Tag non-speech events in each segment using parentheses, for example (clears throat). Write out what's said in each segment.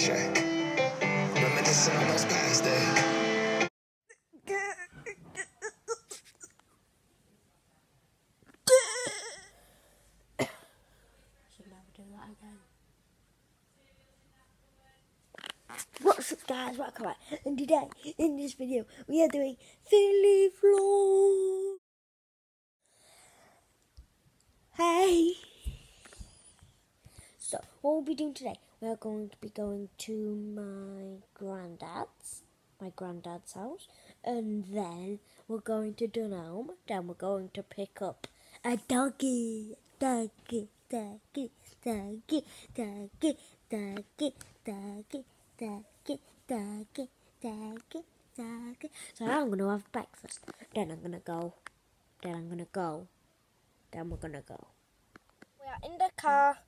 shack. Reminiscing on those past days. What's up guys, welcome back. And today, in this video, we are doing Finley vlog. Hey! So, what we'll be doing today, we are going to be going to my granddad's, my granddad's house, and then we're going to Dunelm, then we're going to pick up a doggy, doggy, doggy, doggy, doggy, doggy, doggy, doggy, doggy, doggy, doggy. So I'm gonna have breakfast, then I'm gonna go, then I'm gonna go, then we're gonna go. We are in the car,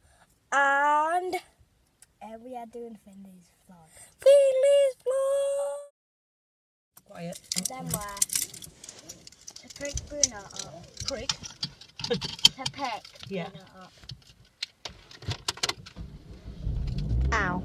and Uh, we are doing Finley's vlog. Philly's vlog. Quiet. Then we're to pick Bruno up. Prick. To pick Yeah. Bruno up. Ow.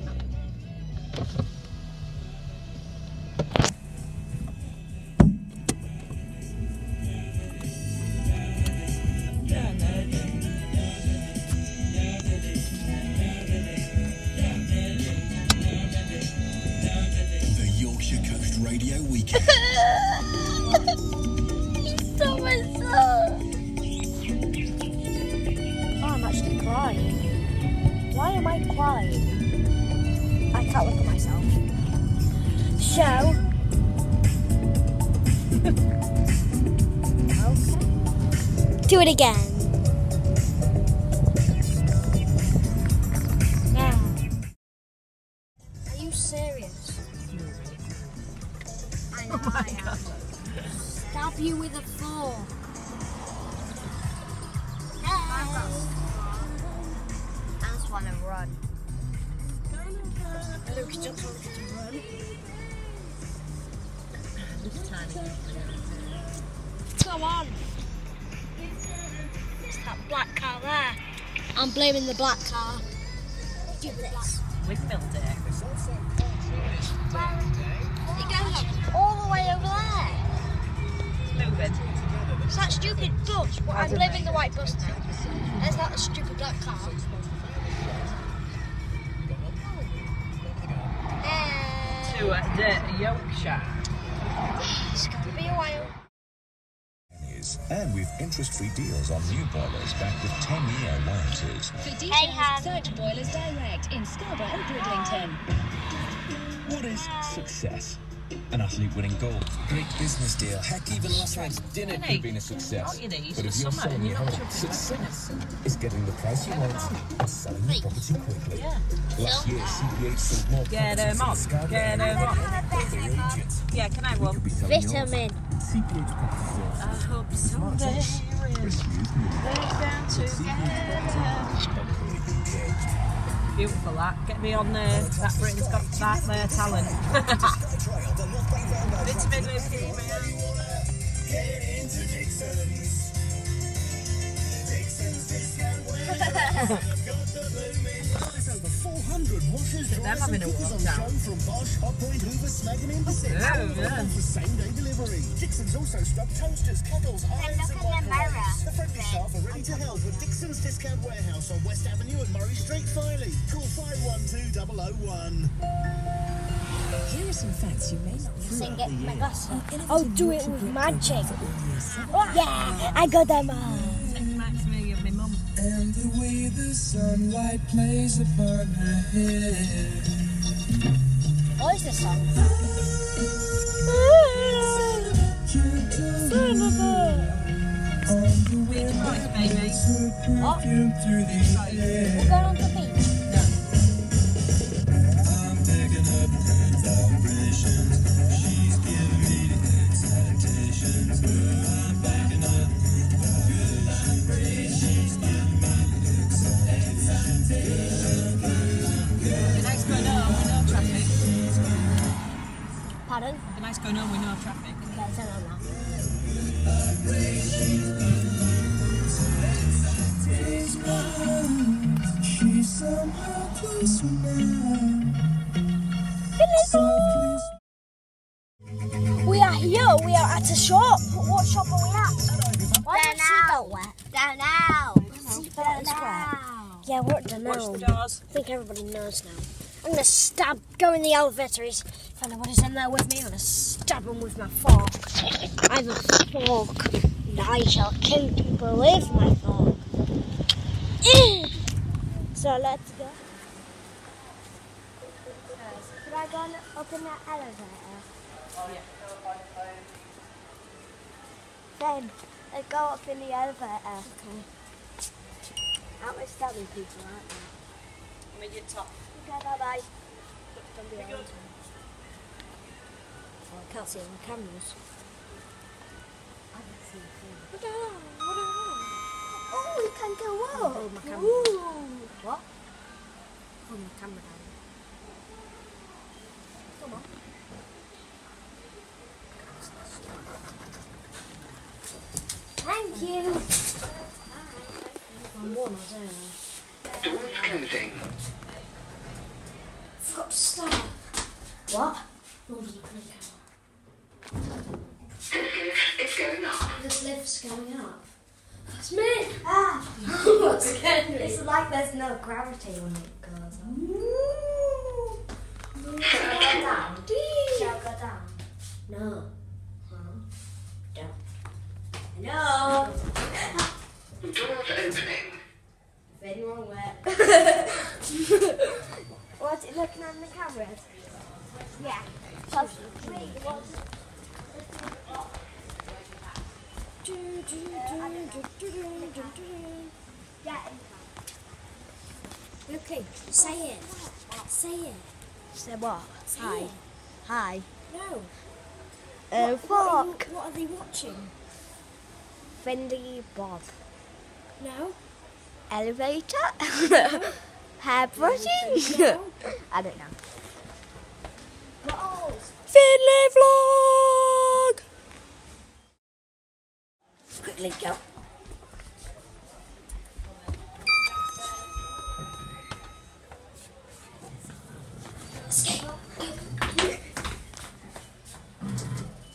Why I can't look at myself. So. okay. (laughs) Do it again. Yeah. Are you serious? I know oh I am. Stab you with a fork. I just want to run. Luke just wanted to run. Come on. It's that black car there. I'm blaming the black car. Do this. Windmill day. It goes all the way over there. Moving. It's that stupid bus. Well, I'm blaming the white bus now. It's that stupid black car. To uh, Yorkshire. it's gonna be a while. and with interest-free deals on new boilers backed with 10-year warranties. For details, Han. search Boilers Direct in Scarborough and Bridlington. What is success? An athlete winning gold. Great business deal. Heck, even last night's dinner could have been a success. aren't you these But if you're selling your you're not home, success is getting the price you want and selling the property quickly. Last year, CPH sold more Get properties 'em on, in Scarborough get 'em than on. any other agent. Yeah, can I have one? Could be selling yours. Vitamin. CPH Property I hope someday we'll lay down together. Beautiful that. Get me on there. That Britain's got that there talent. (laughs) Vitamin with female. Over 400 washers, Them dryers a cookers walk down. from Bosch, Hotpoint, Hoover, Smeggen and Bissett. Oh, yeah. for same-day delivery. Dixon's also stocked toasters, kettles, irons and in the microwaves. mirror. The friendly staff are ready to help at Dixon's Discount Warehouse on West Avenue and Murray Street, Filey. Call 512 001. Here are some facts you may not. Sing it, my glasses. I'll do it with magic. Oh, yeah, I got them uh, all. Reminds me of my mum. And the way the sunlight plays upon her head. What is this song? On the wind Right, baby. her oh. perfume through the air. We're going on the beach. We are here. We are at a shop. What shop are we at? Why is seatbelt wet? Seatbelt is wet. Yeah, we're at I think everybody knows now. I'm gonna stab. Go in the elevator. Is if what is in there with me, I'm gonna stab them with my fork. I have a fork, and I shall kill people with my fork. (clears throat) so let's go. Should I go up in that elevator? Then let's go up in the elevator. Okay. Out with stabbing people, aren't they? I'm in your top. Okay, bye bye. Don't be on time. Oh, I can't see it on the cameras. I can see it. What the hell? What the hell? Oh, we can go up. Hold my camera. Ooh. What? Hold my camera down. Come on. Thank you. I'm warm, I don't know. Doors closing. Forgot to stop. What? Nobody's looking at the camera. Is going up. This lift's going up. That's me! Ah! What's scared me? It's like there's no gravity when it goes up. Shall I go down? Shall I go down? No. Huh? Don't. No! Doors opening. Very wrong way. What's it looking on the cameras? Yeah. Okay, say it. Say it. Say what? Say Hi. it. Hi. No. Uh, What are, you, fuck. what are they watching? Fendi Bob. No. Elevator? Hairbrushing? No. I don't know. Balls. Finley vlog! Quickly go. Escape.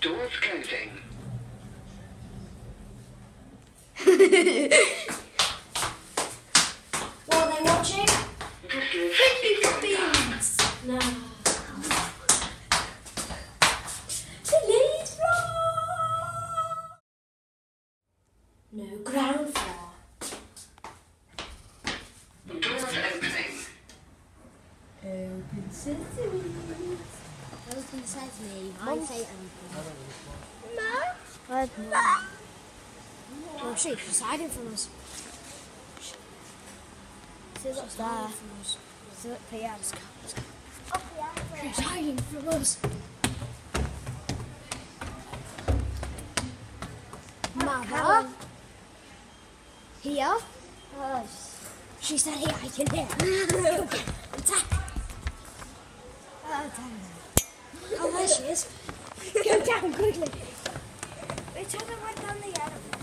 Doors closing. (laughs) What are they watching? This lift is going. No. Delete floor. No ground floor. Doors opening. Open sesame. Open sesame. I say open. What? Oh shit, she's hiding from us. See what's She's there. hiding from us. So, yeah, let's go. Let's go. She's hiding from us. Mother. Here. Oh, She said here, I can hear. Go. (laughs) Attack. There she is. Go down quickly. Which other went down the elevator?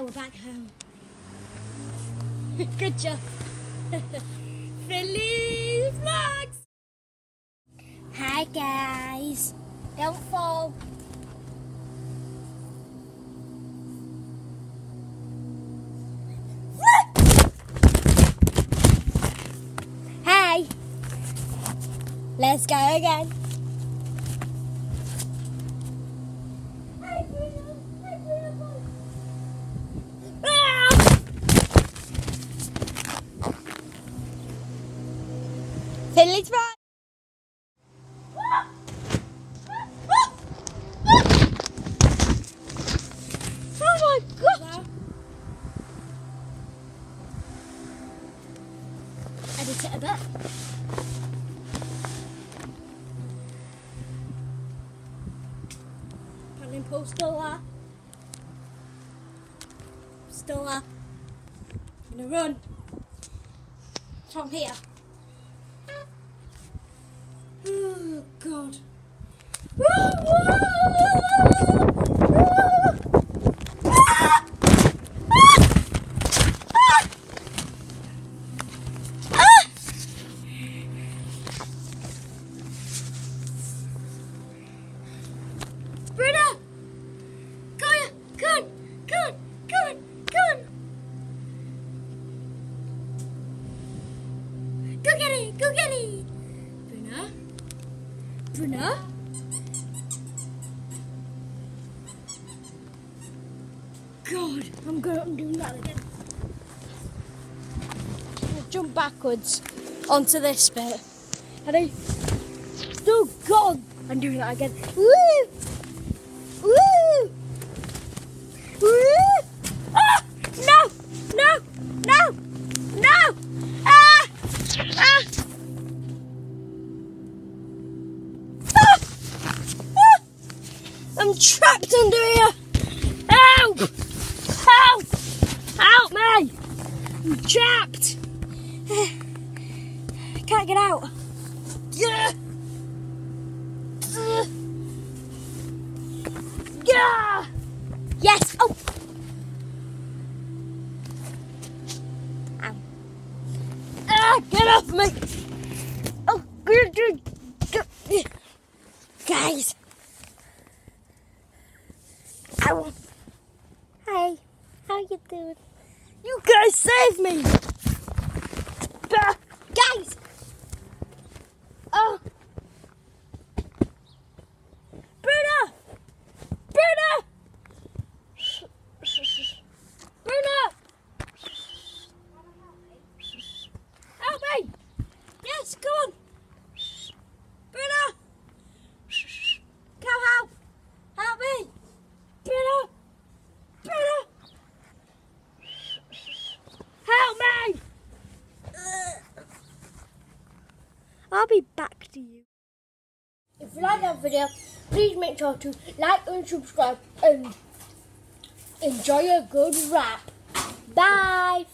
Yeah, we're back home. (laughs) Good job. (laughs) Finley's Vlogs! guys. Don't fall. Let's go again. Village Rock. Oh my god! Edit it a bit. Planning post still there. Still there. Gonna run. From here. (sighs) Oh god. Bruna! Go on, go on, go on, go on, go on. Go get it, go get it. Bruna? Bruna? God, I'm going I'm doing that again. I'll jump backwards onto this bit. I. Oh God! I'm doing that again. Woo! Woo! Woo! Ah! No! No! No! No! Ah! Ah! Ah! Ah! I'm trapped under here! Help! Help! Help me! I'm trapped! I (sighs) can't get out. Yeah! Yeah! Yes! Oh! Ah! Get off me! Oh! good, good, good. Guys! Ow! Hi! How you doing? You guys saved me! Guys! Oh! Bruna! Bruna! Bruna! Help me! Yes, come on! Bruna! Come help! Help me! Bruna! Bruna! Help me! I'll be back to you. If you like that video, please make sure to like and subscribe and enjoy a good rap. Bye.